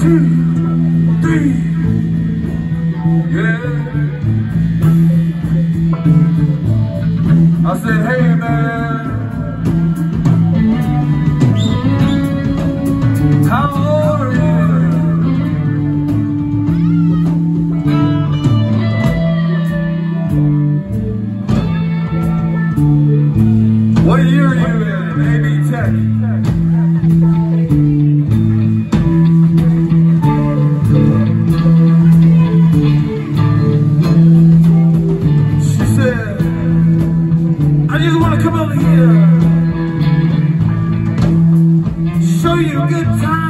two, three. Yeah. I said, hey, man. Show you a good time.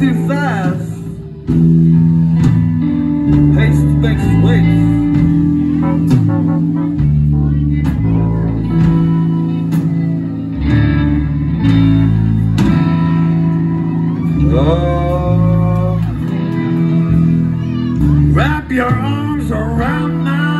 Too fast, haste makes waste. Oh, wrap your arms around my